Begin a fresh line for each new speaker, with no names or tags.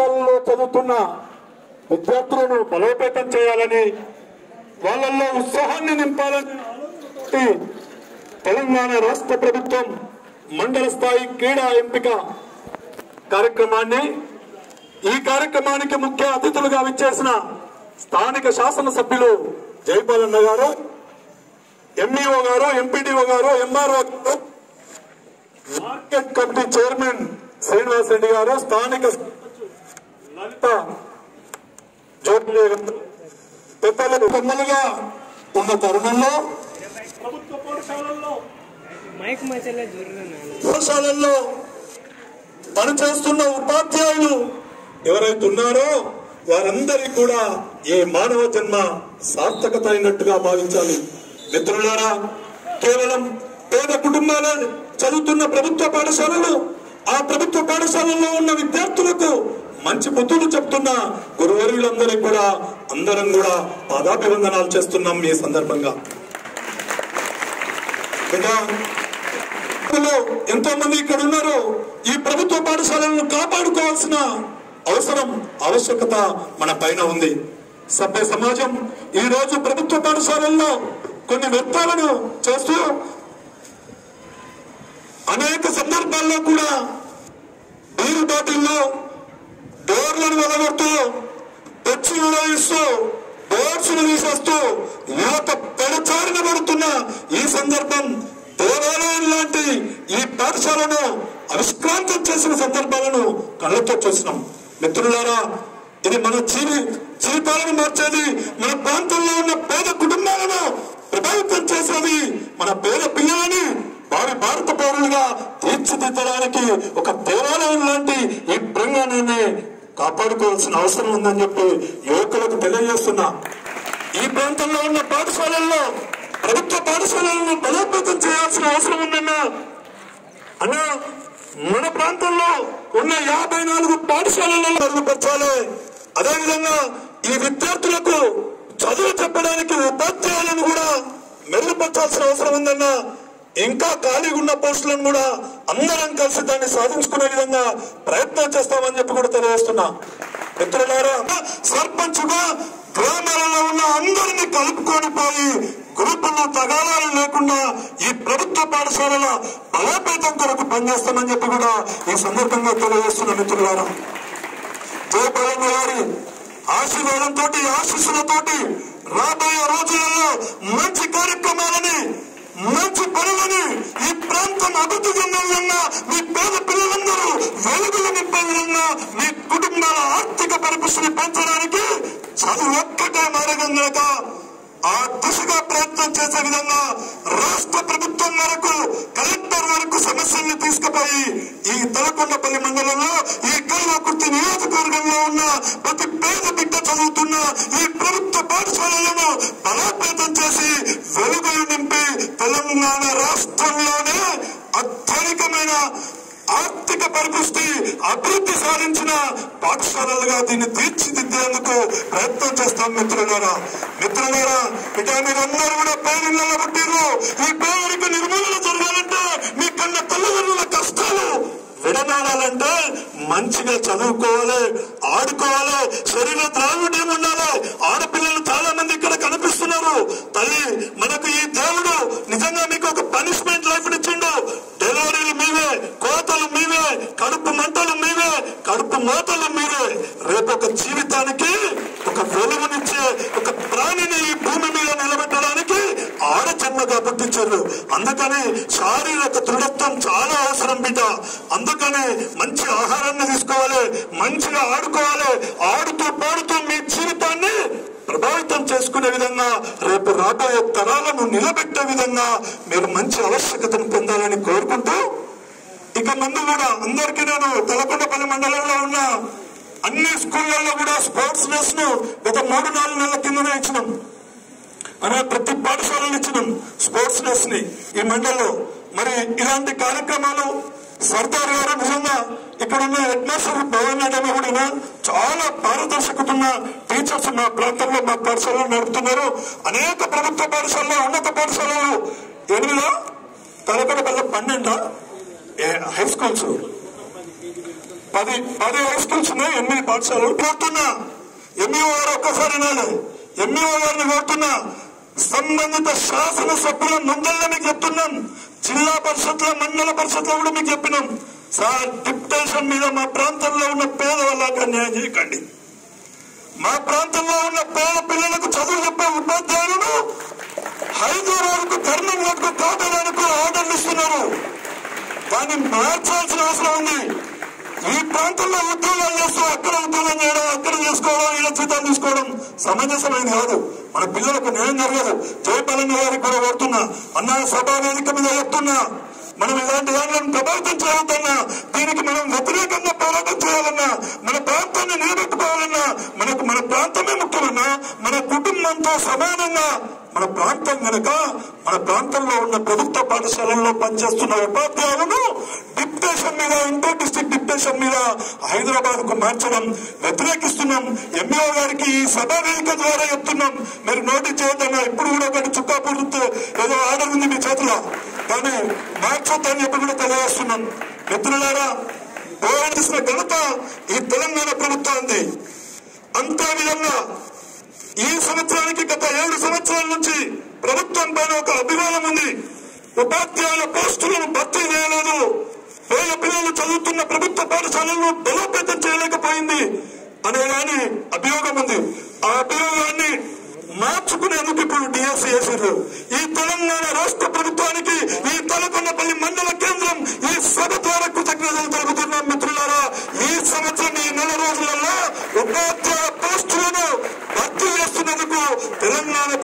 పాఠశాలలో చదువుతున్న విద్యార్థులను బలోపేతం చేయాలని వాళ్ళల్లో ఉత్సాహాన్ని నింపాలని తెలంగాణ రాష్ట్ర ప్రభుత్వం మండల స్థాయి క్రీడా ఎంపిక కార్యక్రమాన్ని ఈ కార్యక్రమానికి ముఖ్య అతిథులుగా విచ్చేసిన స్థానిక శాసనసభ్యులు జయపాలన్న గారు ఎంఈఓ గారు ఎంపీడీఓ గారు ఎంఆర్ఓ గారు market committee chairman Srinivas Reddy గారు స్థానిక పెద్దలు కొమ్మలుగా ఉన్న తరుణంలో ప్రభుత్వ పాఠశాలల్లో పనిచేస్తున్న ఉపాధ్యాయులు ఎవరైతే ఉన్నారో వారందరికీ కూడా ఈ మానవ జన్మ సార్థకత అయినట్టుగా భావించాలి. మిత్రులారా కేవలం పేద కుటుంబాల చదువుతున్న ప్రభుత్వ పాఠశాలలు ఆ ప్రభుత్వ పాఠశాలల్లో ఉన్న విద్యార్థులకు మంచి బుద్ధులు చెప్తున్న గురువరులందరికీ కూడా అందరం కూడా పాదాభివందనాలు చేస్తున్నాం ఈ సందర్భంగా. ఎంతో మంది ఇక్కడ ఉన్నారు ఈ ప్రభుత్వ పాఠశాలలను కాపాడుకోవాల్సిన అవసరం ఆవశ్యకత మన పైన ఉంది. సభ్య సమాజం ఈ రోజు ప్రభుత్వ పాఠశాలల్లో కొన్ని వ్యర్థాలను చేస్తూ అనేక సందర్భాల్లో కూడా నీరు బాటిల్లో తెచ్చి నిర్వహిస్తూ బోర్డ్స్ను తీసేస్తూ యువత పెడచారిన పడుతున్న ఈ సందర్భం దేవాలయం లాంటి ఈ పాఠశాలను అవిష్క్రాంతం చేసిన సందర్భాలను కళ్ళతో చూసినాం. మిత్రులారా ఇది మన జీవి జీవితాలను మార్చేది మన ప్రాంతంలో ఉన్న పేద కుటుంబాలను ప్రభావితం చేసేది మన పేద పిల్లలని వారి భారత పౌరులుగా తీర్చిదిద్దడానికి ఒక దేవాలయం లాంటి ఈ ప్రాంగణాన్ని కాపాడుకోవాల్సిన అవసరం ఉందని చెప్పి యువకులకు తెలియజేస్తున్నా. ఈ ప్రాంతంలో ఉన్న పాఠశాలల్లో ప్రభుత్వ పాఠశాలలను బలోపేతం చేయాల్సిన అవసరం ఉందన్నా. అన్నా మన ప్రాంతంలో ఉన్న యాభై నాలుగు పాఠశాలలను మెరుగుపరచాలి. అదేవిధంగా ఈ విద్యార్థులకు చదువు చెప్పడానికి ఉపాధ్యాయులను కూడా మెరుగుపరచాల్సిన అవసరం ఉందన్నా. ఇంకా ఖాళీగా ఉన్న పోస్టులను కూడా అందరం కలిసి దాన్ని సాధించుకునే విధంగా ప్రయత్నం చేస్తామని చెప్పి కూడా తెలియజేస్తున్నా. మిత్రులారా సర్పంచ్గా గ్రామాలలో ఉన్న అందరినీ కలుపుకొని పోయి గ్రూపుల్లో తగాదాలు లేకుండా ఈ ప్రభుత్వ పాఠశాలల బలోపేతం కొరకు పనిచేస్తామని చెప్పి కూడా ఈ సందర్భంగా తెలియజేస్తున్న మిత్రులారా. జయపాలన్న గారి ఆశీర్వాదంతో ఆశీస్సులతోటి రాబోయే రోజులలో మంచి కార్యక్రమాలని మంచి పనులని ఈ ప్రాంతం అభివృద్ధి చెందే విధంగా మీ పేద పిల్లలందరూ వెలుగులు నింపే విధంగా మీ కుటుంబాల ఆర్థిక పరిపుష్టిని పెంచడానికి చదువు ఒక్కటే మార్గం కనుక ఆ దిశగా ప్రయత్నం చేసే విధంగా రాష్ట్ర ప్రభుత్వం వరకు కలెక్టర్ వరకు సమస్యల్ని తీసుకుపోయి ఈ తలకొండపల్లి మండలంలో ఈ కల్వకుర్తి నియోజకవర్గంలో ఉన్న ప్రతి పేద బిడ్డ చదువుతున్న ఈ ప్రభుత్వ పాఠశాలలను బలోపేతం చేసి వెలుగులు నింపి తెలంగాణ రాష్ట్రంలోనే అత్యధికమైన ఆర్థిక పరిపుష్టి అభివృద్ధి సాధించిన పాఠశాలలుగా దీన్ని తీర్చిదిద్దేందుకు ప్రయత్నం చేస్తాం మిత్రులారా. మిత్రులారా ఇక మీరందరూ కూడా పేదలలో పుట్టిర్రు. ఈ పేదరిక నిర్మూలన జరగాలంటే మీ కన్న తల్లిదండ్రుల కష్టాలు విడనాడాలంటే మంచిగా చదువుకోవాలి ఆడుకోవాలి శరీర ద్రావిడ్యం ఉండాలి. ఆడపిల్లలు చాలా మంది ఇక్కడ కనిపిస్తున్నారు. తల్లి మనకు ఆడ పుట్టించారు అందుకని శారీరక దృఢత్వం చాలా అవసరం బిడ్డ. అందుకని మంచి ఆహారాన్ని తీసుకోవాలి మంచిగా ఆడుకోవాలి. ఆడుతూ పాడుతూ మీ జీవితాన్ని ప్రభావితం చేసుకునే విధంగా రేపు రాబోయే తరాలను నిలబెట్టే విధంగా మీరు మంచి ఆవశ్యకతను పొందాలని కోరుకుంటూ ఇక ముందు కూడా అందరికీ నేను తలకొండపల్లి మండలంలో ఉన్న అన్ని స్కూళ్ళల్లో కూడా స్పోర్ట్స్ డేస్ను గత మూడు నాలుగు నెలల కిందనే ఇచ్చినాం. అనే ప్రతి పాఠశాలలో ఇచ్చినాం స్పోర్ట్స్ డేస్ని ఈ మండలంలో. మరి ఇలాంటి కార్యక్రమాలు సర్దార్ గారు నిజంగా ఇక్కడ ఉన్న హెడ్ మాస్టర్ భవన్ కూడా చాలా పారదర్శకత ఉన్న టీచర్స్ మా ప్రాంతంలో మా పాఠశాలలో నడుపుతున్నారు. అనేక ప్రభుత్వ పాఠశాలలో ఉన్నత పాఠశాలలు. ఎనిమిదో? తలకడ వల్ల పన్నెండా? హై స్కూల్స్ పది పది హై స్కూల్స్ ఉన్నాయి ఎనిమిది పాఠశాలలు. కోరుతున్నా. ఎంఈఓ గారు ఒక్కసారి నాడు ఎంఈఓ గారిని కోరుతున్నా. సంబంధిత శాసనసభ్యుల ముందల్లో మీకు చెప్తున్నాం. జిల్లా పరిషత్ల మండల పరిషత్లో కూడా మీకు చెప్పినాం. సార్ డిప్టేషన్ మీద మా ప్రాంతంలో ఉన్న పేద వాళ్ళకి అన్యాయం చేయకండి. మా ప్రాంతంలో ఉన్న పేద పిల్లలకు చదువు చెప్పే ఉపాధ్యాయులను హైదరాబాద్కు కర్నూలుకు కాటడానికి ఆర్డర్లు ఇస్తున్నారు. దాన్ని మార్చాల్సిన అవసరం ఉంది. ఈ ప్రాంతంలో ఉద్యోగాలు చేస్తూ అక్కడ ఉద్యోగం చేయడం అక్కడ చేసుకోవడం ఇలా జీతాలు తీసుకోవడం సమంజసమైనది కాదు. మన పిల్లలకు న్యాయం జరగదు. జయపాలన్న గారికి కూడా కోరుతున్నా అన్న సభా వేదిక మీద చెప్తున్నా మనం ఇలాంటి దానిలను ప్రభావితం చేయవద్దన్నా దీనికి మనం వ్యతిరేకంగా పోరాటం చేయాలన్నా మన ప్రాంతాన్ని నిలబెట్టుకోవాలన్నా మనకు మన ప్రాంతమే ముఖ్యమన్నా మన కుటుంబంతో సమానంగా మన ప్రాంతం గనక మన ప్రాంతంలో ఉన్న ప్రభుత్వ పాఠశాలల్లో పనిచేస్తున్న ఉపాధ్యాయులను డిప్టేషన్ మీద ఇంటర్ డిస్టిక్ డిప్టేషన్ మీద హైదరాబాద్కు మార్చడం వ్యతిరేకిస్తున్నాం. ఎంఏఓ గారికి ఈ సభా వేదిక ద్వారా చెప్తున్నాం. మీరు నోటీస్ చేయొద్దన్నా ఇప్పుడు కూడా ఒకటి చుక్కా పూర్తి ఏదో ఆర్డర్ ఉంది మీ చేతిలో. కానీ మార్చొద్దని చెప్పి కూడా తెలియజేస్తున్నాం. మిత్రులారా పోరాడిసిన ఘనత ఈ తెలంగాణ ప్రభుత్వానికి అంతే విధంగా ఈ సంవత్సరానికి గత ఏడు సంవత్సరాల నుంచి ప్రభుత్వం పైన ఒక అభిమానం ఉంది. ఉపాధ్యాయుల పోస్టులను భర్తీ చేయలేదు. పేద పిల్లలు చదువుతున్న ప్రభుత్వ పాఠశాలలను బలోపేతం చేయలేకపోయింది అనే దాని అభియోగం ఉంది. ఆ అభియోగాన్ని మార్చుకునేందుకు ఇప్పుడు డిఎస్సీ ఈ తెలంగాణ రాష్ట్ర ప్రభుత్వానికి ఈ తలకొండపల్లి మండల